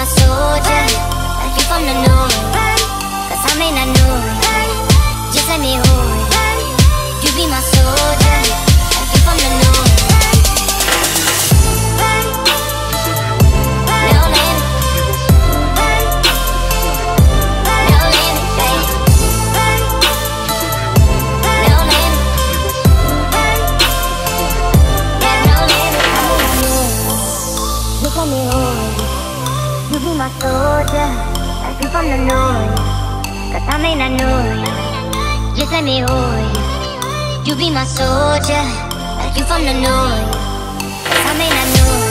my soldier, like you from the north. Cause I may not know it. Just let me hold. You be my soldier, soldier, like you from the north. Cause I not know it. Just let me hold it. You be my soldier, like you from the north. Cause I may not know